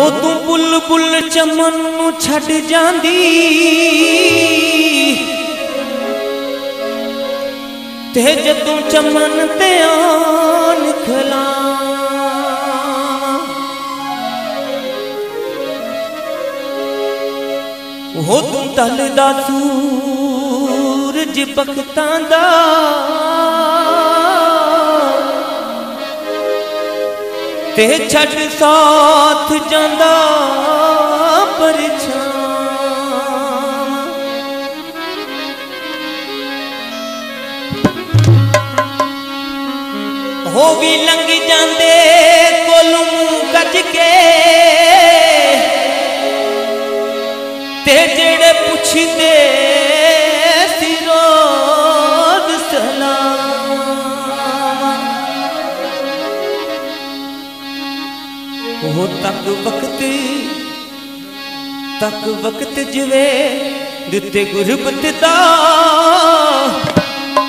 ਹੋ ਤੂੰ ਬੁੱਲਬੁੱਲ ਚਮਨ ਨੂੰ ਛੱਡ ਜਾਂਦੀ। ਤੇ ਜਦੋਂ ਚਮਨ ਤੇ ਆਨ ਖਲਾ ਉਹ ਤੂੰ ਤਲ ਦਾ ਸੂਰਜ ਬਖਤਾਂ ਦਾ ਤੇ ਛੱਡ ਸਾਥ ਜਾਂਦਾ ਪਰਛਾਵਾਂ ਹੋ ਵੀ ਲੰਘ ਜਾਂਦੇ ਕੋਲੋਂ ਮੂੰਹ ਕੱਜ ਕੇ। ਤੇ ਜਿਹੜੇ ਪੁੱਛਦੇ ਉਹ ਤੱਕ ਵਕਤ ਤੱਕ ਵਕਤ ਜਿਵੇ ਦਿੱਤੇ ਗੁਰਬਤ ਦਾ,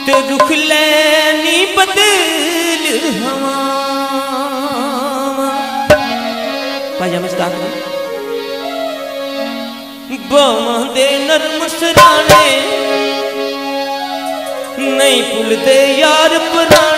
ਤੇ ਰੁਖ ਲੈਣੀ ਬਦਲ ਹਵਾ ਪਾਜਾ ਮਸਤਾਕ ਬਾਵਾਂ ਦੇ ਨਰਮ ਸਰਾਣੇ ਨਹੀਂ ਭੁੱਲਦੇ ਯਾਰ ਪੁਰਾਣੇ।